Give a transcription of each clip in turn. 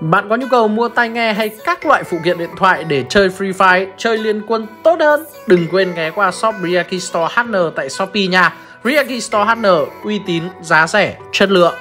Bạn có nhu cầu mua tai nghe hay các loại phụ kiện điện thoại để chơi Free Fire, chơi liên quân tốt hơn? Đừng quên ghé qua shop Riaki Store HN tại Shopee nha. Riaki Store HN uy tín, giá rẻ, chất lượng.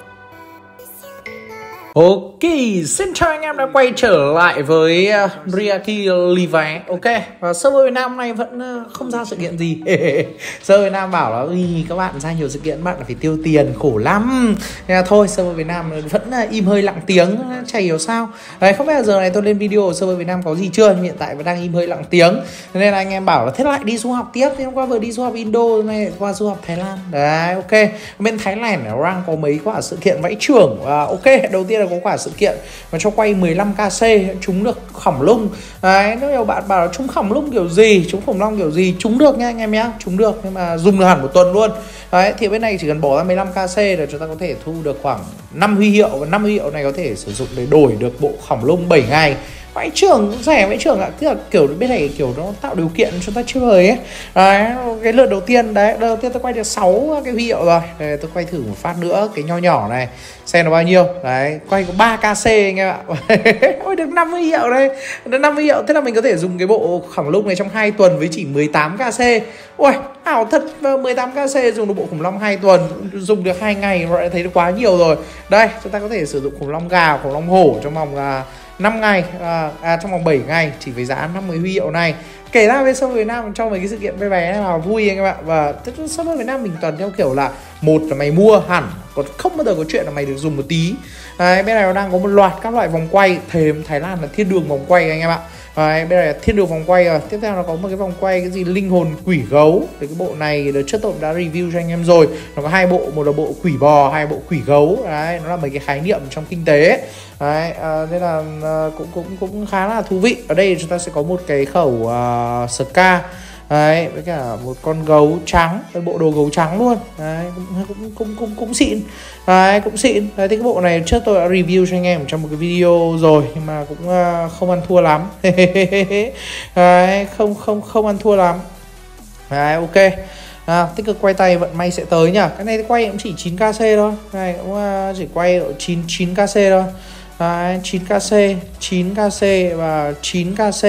Ok, xin chào anh em đã quay trở lại với uh, Riaki Live Ok, và server Việt Nam hôm nay vẫn uh, không ra sự kiện gì. Server Việt Nam bảo là Ui, các bạn ra nhiều sự kiện bạn phải tiêu tiền, khổ lắm. Nên là thôi, server Việt Nam vẫn uh, im hơi lặng tiếng, chả hiểu sao. Đấy, không biết là giờ này tôi lên video server Việt Nam có gì chưa Hiện tại vẫn đang im hơi lặng tiếng. Nên là anh em bảo là thế lại đi du học tiếp. Thế hôm qua vừa đi du học Indo, hôm nay, qua du học Thái Lan. Đấy, ok. Bên Thái Lan đang có mấy quả sự kiện vẫy trưởng. Uh, Ok, đầu tiên là có quả sự kiện mà cho quay 15kc chúng được khổng lung. Đấy nếu nhiều bạn bảo là chúng khổng lung kiểu gì? Chúng khủng long kiểu gì? Chúng được nha anh em nhé chúng được, nhưng mà dùng được hẳn một tuần luôn. Đấy, thì bên này chỉ cần bỏ ra 15kc là chúng ta có thể thu được khoảng 5 huy hiệu và 5 huy hiệu này có thể sử dụng để đổi được bộ khổng lung 7 ngày vãi trưởng rẻ vãi trưởng ạ. Tức là kiểu bên này kiểu nó tạo điều kiện cho ta chơi ấy. Đấy cái lượt đầu tiên đấy đầu tiên tôi quay được 6 cái huy hiệu rồi. Đấy, tôi quay thử một phát nữa cái nho nhỏ này. Xem nó bao nhiêu. Đấy quay có 3 kc anh em ạ. Ôi được 5 huy hiệu đây được 5 huy hiệu thế là mình có thể dùng cái bộ khổng lung này trong 2 tuần với chỉ 18 kc ôi ảo thật 18 kc dùng được bộ khủng long 2 tuần dùng được hai ngày rồi thấy được quá nhiều rồi. Đây chúng ta có thể sử dụng khủng long gà khủng long hổ trong vòng là 5 ngày à, à, trong vòng 7 ngày chỉ với giá 50 huy hiệu này kể ra bên summer Việt Nam trong mấy cái sự kiện bé bé nào vui anh em ạ. Và summer Việt Nam mình toàn theo kiểu là một là mày mua hẳn còn không bao giờ có chuyện là mày được dùng một tí. Đấy, bên này nó đang có một loạt các loại vòng quay thềm Thái Lan là thiên đường vòng quay anh em ạ. Đấy, bên này là thiên đường vòng quay rồi tiếp theo nó có một cái vòng quay cái gì linh hồn quỷ gấu. Thì cái bộ này đợt trước tôi đã review cho anh em rồi. Nó có hai bộ một là bộ quỷ bò hai bộ quỷ gấu. Đấy nó là mấy cái khái niệm trong kinh tế. Đấy à, nên là à, cũng cũng cũng khá là thú vị. Ở đây chúng ta sẽ có một cái khẩu uh, ska. Đấy với cả một con gấu trắng cái bộ đồ gấu trắng luôn. Đấy cũng cũng cũng cũng, cũng xịn. Đấy cũng xịn. Đấy thì cái bộ này trước tôi đã review cho anh em trong một cái video rồi nhưng mà cũng uh, không ăn thua lắm. Đấy không không không ăn thua lắm. Đấy ok. À, tích cực quay tay vận may sẽ tới nhá cái này quay cũng chỉ 9 kc thôi. Này cũng uh, chỉ quay 9 9 kc thôi. Đấy, 9 kc 9 kc và 9 kc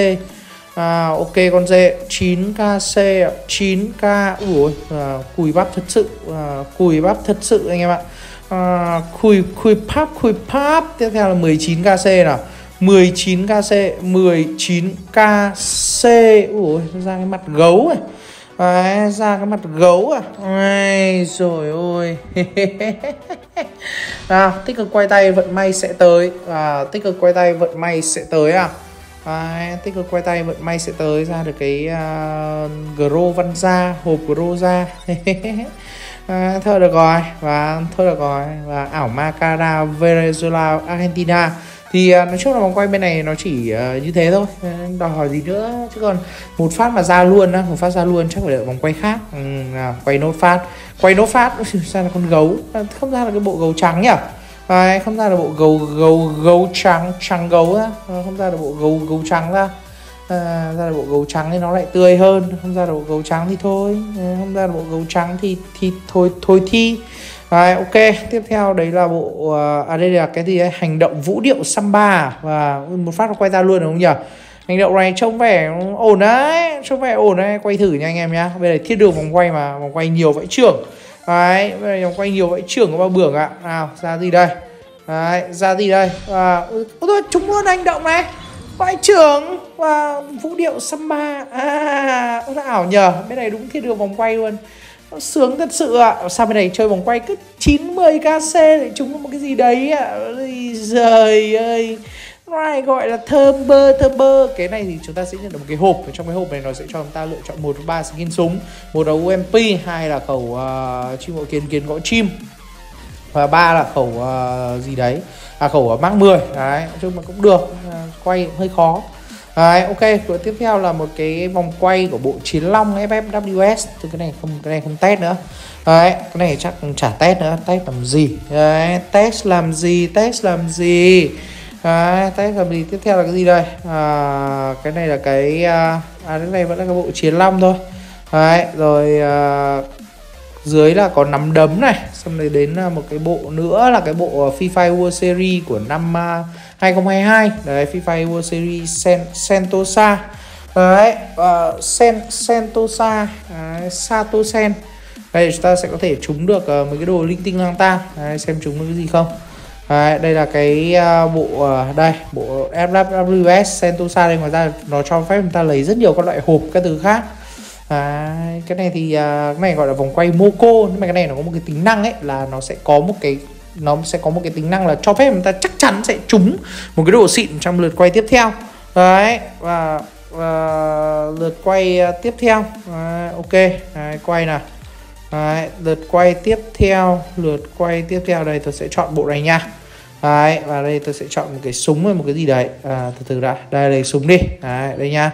à, ok con dê. 9kc 9k ui à, cùi bắp thật sự à, cùi bắp thật sự anh em ạ. À, cùi cùi pap cùi pap tiếp theo là 19kc nào. 19kc 19kc ui ra cái mặt gấu này Đấy, ra cái mặt gấu à. Ai rồi ôi. Nào tích cực quay tay vận may sẽ tới. À, tích cực quay tay vận may sẽ tới à. Đấy, tích cực quay tay vận may sẽ tới ra được cái uh, Gro Văn Gia hộp Gro ra à, thôi được rồi và thôi được rồi và ảo Macara Venezuela Argentina. Thì uh, nói chung là vòng quay bên này nó chỉ uh, như thế thôi đòi hỏi gì nữa? Chứ còn một phát mà ra luôn á một phát ra luôn chắc phải đợi vòng quay khác. Ừ, nào, quay nốt phát. Quay nốt phát ra là con gấu? Không ra là cái bộ gấu trắng nhỉ à, không ra được bộ gấu gấu gấu trắng trắng gấu á. Ờ, không ra được bộ gấu gấu trắng ra. À, ra được bộ gấu trắng thì nó lại tươi hơn. Không ra được bộ gấu trắng thì thôi. Ờ, không ra được bộ gấu trắng thì thì thôi thôi thi. À, ok. Tiếp theo đấy là bộ à đây là cái gì ấy? hành động vũ điệu samba. Và một phát nó quay ra luôn đúng không nhỉ? Hành động này trông vẻ ổn đấy. Trông vẻ ổn đấy. Quay thử nha anh em nhá. Bây giờ thiết đường vòng quay mà vòng quay nhiều vẫy trưởng đấy bây giờ vòng quay nhiều vẫy trưởng có bao bưởng ạ. Nào ra gì đây? Đấy ra gì đây? À, ôi thôi chúng luôn hành động này. Vãi trưởng và vũ điệu samba. À nó ảo nhờ. Bên này đúng thiên đường vòng quay luôn. Nó sướng thật sự ạ. À. sao bên này chơi vòng quay cứ 90 kc để chúng một cái gì đấy ạ? À. giời ơi này gọi là thơm bơ thơm bơ. Cái này thì chúng ta sẽ nhận được một cái hộp. Trong cái hộp này nó sẽ cho chúng ta lựa chọn một ba skin súng một là UMP hai là khẩu à, uh, chim bộ kiến kiến gõ chim và ba là khẩu uh, gì đấy? À khẩu à, Mark 10 đấy nói chung mà cũng được uh, quay hơi khó. Đấy, ok, rồi tiếp theo là một cái vòng quay của bộ Chiến Long FFWS Thì cái này không cái này không test nữa. Đấy, cái này chắc chả test nữa, test làm gì? Đấy, test làm gì, test làm gì? Đấy, tay làm gì, tiếp theo là cái gì đây? À, Cái này là cái, à, à cái này vẫn là cái bộ Chiến Long thôi. Đấy, rồi à, dưới là có nắm đấm này xong rồi đến à, một cái bộ nữa là cái bộ à, FIFA World Series của năm à, 2022 đấy FIFA World Series Sen, Sentosa. Đấy à, Sen Sentosa đấy, Satosen. Đây chúng ta sẽ có thể trúng được uh, mấy cái đồ linh tinh lang tang. Xem trúng được cái gì không? Đấy, đây là cái uh, bộ uh, đây bộ FWS Sentosa đây. Ngoài ra nó cho phép chúng ta lấy rất nhiều các loại hộp các thứ khác. Đấy, cái này thì uh, cái này gọi là vòng quay Moco. Nhưng mà cái này nó có một cái tính năng ấy là nó sẽ có một cái nó sẽ có một cái tính năng là cho phép chúng ta chắc chắn sẽ trúng một cái độ xịn trong lượt quay tiếp theo. Đấy và, và lượt quay tiếp theo. Đấy, ok. Đấy, quay nào. Đấy, lượt quay tiếp theo lượt quay tiếp theo đây tôi sẽ chọn bộ này nha. Đấy, và đây tôi sẽ chọn một cái súng hay một cái gì đấy. À, từ từ đã đây là súng đi. Đấy, đây nha.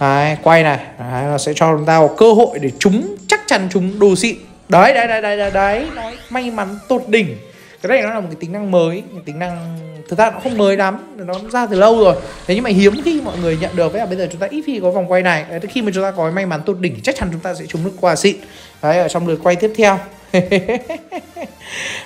Đấy, quay này. Đấy, nó sẽ cho chúng ta một cơ hội để chúng chắc chắn chúng đồ xịn đấy đấy đấy đấy đấy, đấy. nói may mắn tột đỉnh. Cái này nó là một cái tính năng mới một tính năng thực ra nó không mới lắm nó ra từ lâu rồi. Thế nhưng mà hiếm khi mọi người nhận được. Với là bây giờ chúng ta ít khi có vòng quay này. Đấy, khi mà chúng ta có may mắn tốt đỉnh chắc chắn chúng ta sẽ trúng được quà xịn. Đấy ở trong lượt quay tiếp theo.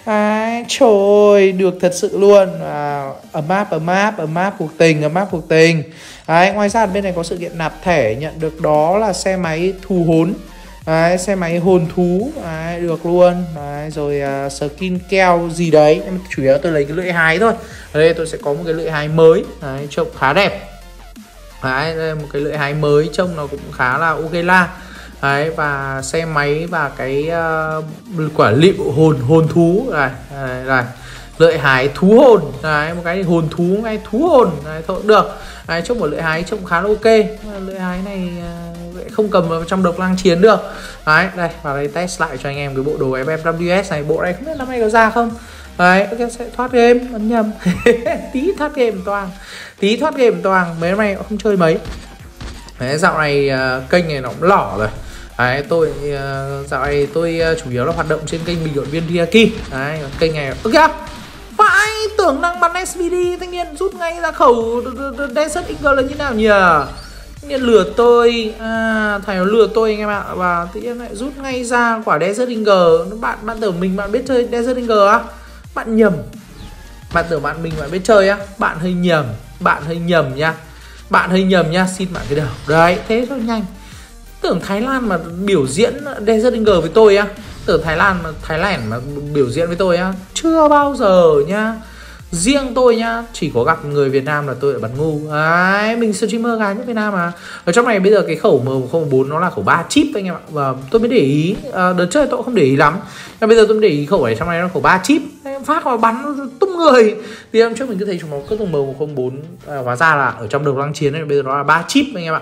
À, trời ơi, được thật sự luôn. À, ấm map ấm map ấm map cuộc tình ấm map cuộc tình. Đấy, ngoài ra bên này có sự kiện nạp thẻ nhận được đó là xe máy thù hốn đấy, xe máy hồn thú. Đấy, được luôn. Đấy, rồi uh, skin keo gì đấy. Em chủ yếu tôi lấy cái lưỡi hái thôi. Ở đây tôi sẽ có một cái lưỡi hái mới. Đấy, trông khá đẹp. Đấy, đây một cái lưỡi hái mới trông nó cũng khá là ok la đấy và xe máy và cái uh, quả liệu hồn hồn thú. Này này, này lợi hái thú hồn. Đấy một cái hồn thú ngay thú hồn. Đấy thôi được. Đấy trông một lợi hái trông khá là ok. Lợi hái này à, không cầm vào trong độc lang chiến được. Đấy đây vào đây test lại cho anh em cái bộ đồ FFWS này. Bộ này không biết năm nay có ra không? Đấy ok sẽ thoát game ấn nhầm. Tí thoát game toàn. Tí thoát game toàn mấy này không chơi mấy. Đấy dạo này uh, kênh này nó cũng lỏ rồi. Đấy, tôi uh, dạo này tôi uh, chủ yếu là hoạt động trên kênh bình luận viên Diaki. Đấy, kênh này ức okay. Vãi, tưởng năng bắn SVD Thanh niên rút ngay ra khẩu Desert Eagle là như nào nhỉ? Thanh niên lừa tôi. À, Thầy nó lừa tôi anh em ạ. Và tự nhiên lại rút ngay ra quả Desert Eagle. Bạn bạn tưởng mình bạn biết chơi Desert Eagle á? Bạn nhầm. Bạn tưởng bạn mình bạn biết chơi á? Bạn hơi nhầm. Bạn hơi nhầm nha. Bạn hơi nhầm nha. Xin bạn cái đầu. Đấy, thế thôi nhanh. Tưởng Thái Lan mà biểu diễn Desert Eagle với tôi á? Tưởng Thái Lan mà Thái Lan mà biểu diễn với tôi á chưa bao giờ nhá riêng tôi nhá chỉ có gặp người Việt Nam là tôi lại bắn ngu. Đấy mình streamer gái nhất Việt Nam mà. Ở trong này bây giờ cái khẩu M04 nó là khẩu 3 chip anh em ạ và tôi mới để ý à, đợt trước tôi không để ý lắm. Nhưng bây giờ tôi mới để ý khẩu này trong này nó khẩu 3 chip. Em phát vào bắn tung người. Thì em trước mình cứ thấy chúng nó cứ dùng M104 à, hóa ra là ở trong đầu lăng chiến này bây giờ nó là 3 chip anh em ạ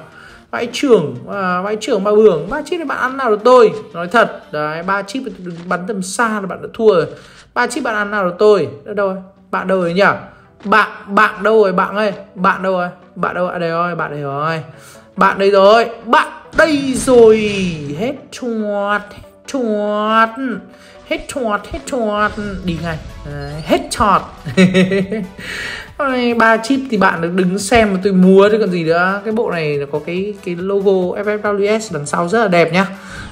vãi trưởng à, vãi trưởng ba hưởng ba chip thì bạn ăn nào được tôi? Nói thật đấy ba chip bắn tầm xa là bạn đã thua rồi. Ba chip bạn ăn nào được tôi? Đâu rồi bạn đâu rồi nhỉ? Bạn bạn đâu rồi bạn ơi? Bạn đâu rồi? Bạn đâu? Rồi đây rồi bạn đây rồi. Bạn đây rồi. Bạn đây rồi. Hết chuột chuột. Hết chuột hết chuột. Đi ngay. Hết chuột. ba chip thì bạn được đứng xem mà tôi mua chứ còn gì nữa. Cái bộ này nó có cái cái logo FFWS đằng sau rất là đẹp nhá.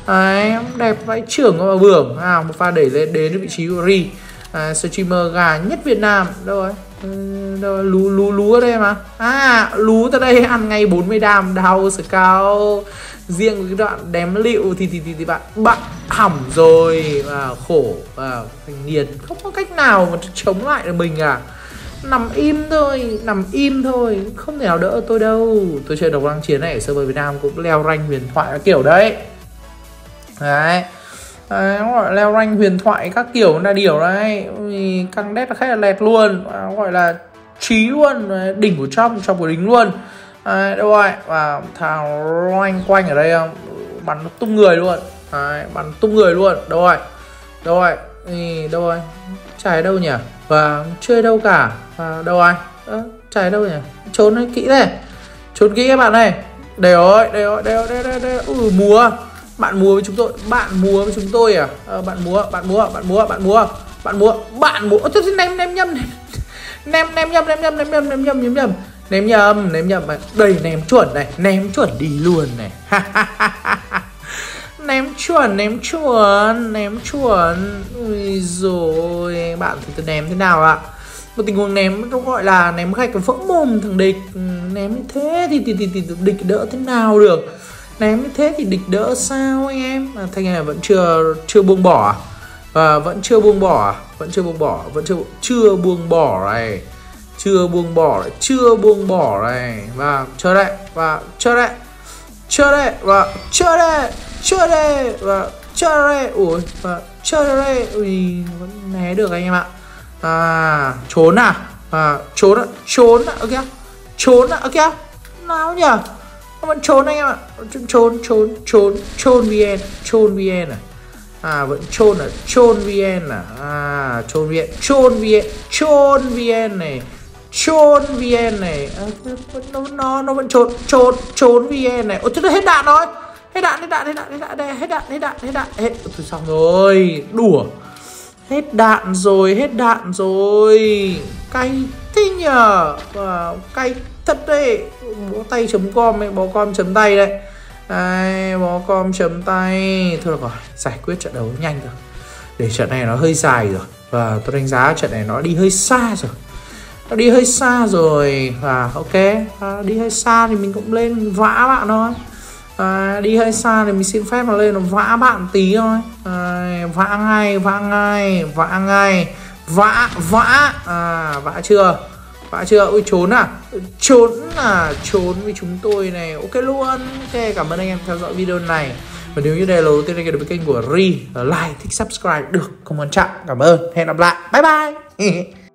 Đấy, đẹp vãi trưởng và bưởng à, một pha đẩy lên đến vị trí của Ri. À, streamer gà nhất Việt Nam. Đâu rồi ừ, đâu lú lú lú ở đây mà. À lú tới đây ăn ngay 40 đam đau sự cao riêng cái đoạn đếm liệu thì thì thì, thì bạn bạn hỏng rồi. Và khổ và thành niên không có cách nào mà chống lại được mình à nằm im thôi nằm im thôi. Không thể nào đỡ tôi đâu. Tôi chơi độc lăng chiến này ở server việt nam cũng leo rank huyền thoại các kiểu đấy. Đấy. Đấy, gọi leo rank huyền thoại các kiểu là điều đấy. Căng đét là khá là lẹt luôn. À, gọi là trí luôn. Đỉnh của trong trong của đỉnh luôn. À, đâu rồi? Và thằng loanh quanh ở đây không? Bắn tung người luôn. À, bắn tung người luôn. Đâu rồi? Đâu rồi? Đâu rồi? Chả đâu nhỉ? Và chưa đâu cả? Và đâu ai? À, chạy đâu nhỉ? Trốn ấy kỹ này trốn kỹ các bạn này đây rồi đây rồi đây rồi đây đây ừ, múa. Bạn múa với chúng tôi bạn múa với chúng tôi à, à bạn múa bạn múa bạn múa bạn múa bạn múa. Bạn múa. Tôi nem nem nhâm nem nem nhâm nem nhâm nem nhâm nem nhâm nem nhâm ném nhầm. Ném nhầm đây ném chuẩn này ném chuẩn đi luôn này ném chuẩn ném chuẩn ném chuẩn. Ui rồi bạn thì tôi ném thế nào ạ? Một tình huống ném nó gọi là ném gạch vỡ mồm thằng địch. Ừ, ném như thế thì, thì, thì, thì, thì địch đỡ thế nào được? Ném như thế thì địch đỡ sao anh em? À, thanh này vẫn chưa chưa buông bỏ à? và vẫn chưa buông bỏ à? vẫn chưa buông bỏ vẫn chưa chưa buông bỏ này. Chưa buông bỏ này chưa buông bỏ này. Và chờ đây và chờ đây chờ đây và chờ đây chưa đây và chưa đây. Ui và chưa đây. Ui vẫn né được anh em ạ. À trốn à? Và trốn à trốn à ok. Trốn à ok. Nào nhỉ? Vẫn trốn anh em ạ. Trốn trốn trốn trốn vn trốn vn à? À vẫn trôn à? Trôn vn à? À trôn vn trôn vn trôn vn này. Trôn vn này. À, nó nó nó vẫn trốn trốn trốn vn này. Ôi chết hết đạn rồi hết đạn hết đạn hết đạn hết đạn đây hết đạn hết đạn hết đạn. Hết xong rồi. Đùa. Hết đạn rồi hết đạn rồi. Cay thế nhờ. Wow, cay thật đấy. Bó tay chấm com ấy bó com chấm tay đấy. Đây bó com chấm tay. Thôi được rồi giải quyết trận đấu nhanh rồi. Để trận này nó hơi dài rồi. Và tôi đánh giá trận này nó đi hơi xa rồi. Nó đi hơi xa rồi. Và ok à, đi hơi xa thì mình cũng lên vã bạn thôi à, đi hơi xa thì mình xin phép nó lên nó vã bạn tí thôi. À, vã ngay vã ngay vã ngay. Vã vã. À vã chưa? Vã chưa? Ui trốn à? Trốn à? Trốn với chúng tôi này. Ok luôn. Ok cảm ơn anh em theo dõi video này. Và nếu như đây là đầu tiên anh em đến với kênh của Ri like thích subscribe được không quan trọng. Cảm ơn. Hẹn gặp lại. Bye bye.